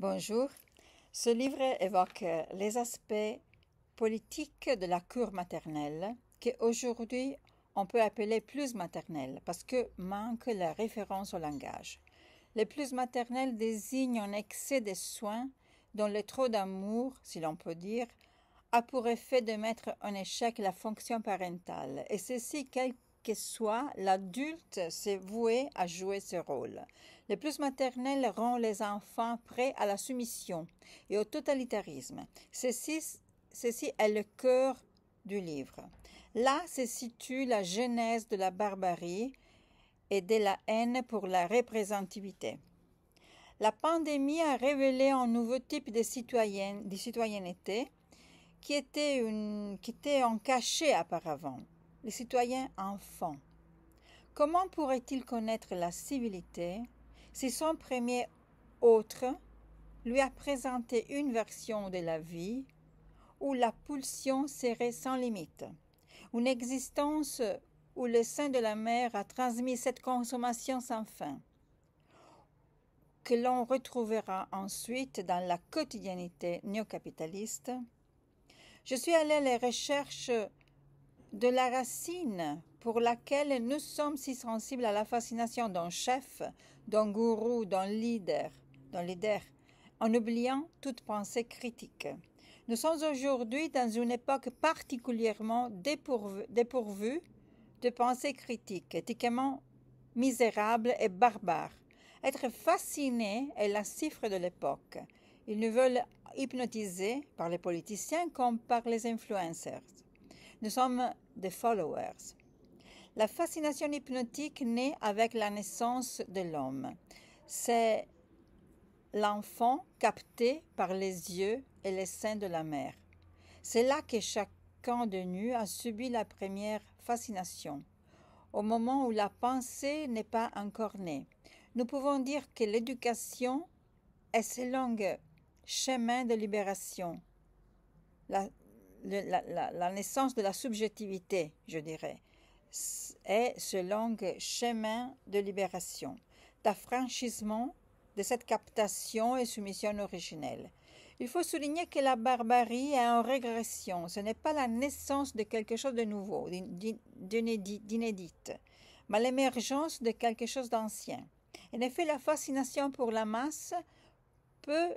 Bonjour. Ce livre évoque les aspects politiques de la cour maternelle qu'aujourd'hui on peut appeler plus maternelle parce que manque la référence au langage. Les plus maternelles désignent un excès de soins dont le trop d'amour, si l'on peut dire, a pour effet de mettre en échec la fonction parentale, et ceci quel soit l'adulte s'est voué à jouer ce rôle. Le plus maternel rend les enfants prêts à la soumission et au totalitarisme. Ceci, est le cœur du livre. Là se situe la genèse de la barbarie et de la haine pour la représentativité. La pandémie a révélé un nouveau type de, citoyenne, de citoyenneté qui était, qui était en cachet auparavant, les citoyens enfants. Comment pourrait-il connaître la civilité si son premier autre lui a présenté une version de la vie où la pulsion serait sans limite, une existence où le sein de la mère a transmis cette consommation sans fin, que l'on retrouvera ensuite dans la quotidiennité néocapitaliste, je suis allée à la recherche de la racine pour laquelle nous sommes si sensibles à la fascination d'un chef, d'un gourou, d'un leader, d'un leader, en oubliant toute pensée critique. Nous sommes aujourd'hui dans une époque particulièrement dépourvue, dépourvue de pensée critique, éthiquement misérable et barbare. Être fasciné est la cifre de l'époque. Ils nous veulent hypnotiser par les politiciens comme par les influencers. Nous sommes des followers. La fascination hypnotique naît avec la naissance de l'homme. C'est l'enfant capté par les yeux et les seins de la mère. C'est là que chacun de nous a subi la première fascination, au moment où la pensée n'est pas encore née. Nous pouvons dire que l'éducation est ce long chemin de libération, la, la, naissance de la subjectivité, je dirais, est ce long chemin de libération, d'affranchissement de cette captation et soumission originelle. Il faut souligner que la barbarie est en régression. Ce n'est pas la naissance de quelque chose de nouveau, d'inédit, mais l'émergence de quelque chose d'ancien. En effet, la fascination pour la masse peut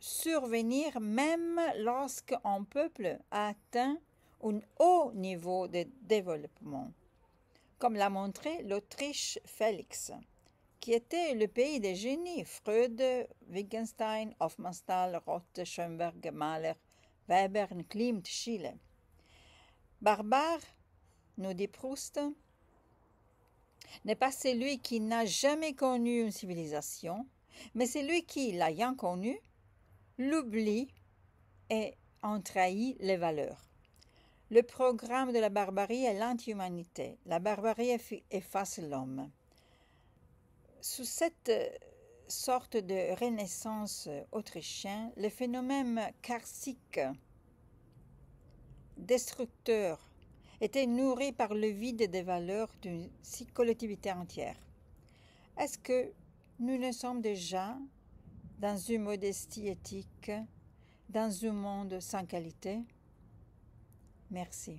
survenir même lorsqu'un peuple a atteint un haut niveau de développement, comme l'a montré l'Autriche Félix, qui était le pays des génies Freud, Wittgenstein, Hofmannsthal, Roth, Schoenberg, Mahler, Weber, Klimt, Schiele. Barbare, nous dit Proust, n'est pas celui qui n'a jamais connu une civilisation, mais celui qui, l'ayant connue, l'oubli et en trahit les valeurs. Le programme de la barbarie est l'anti-humanité. La barbarie efface l'homme. Sous cette euh, sorte de renaissance autrichienne, le phénomène carsique destructeur était nourri par le vide des valeurs d'une collectivité entière. Est-ce que nous ne sommes déjà dans une modestie éthique, dans un monde sans qualité Merci.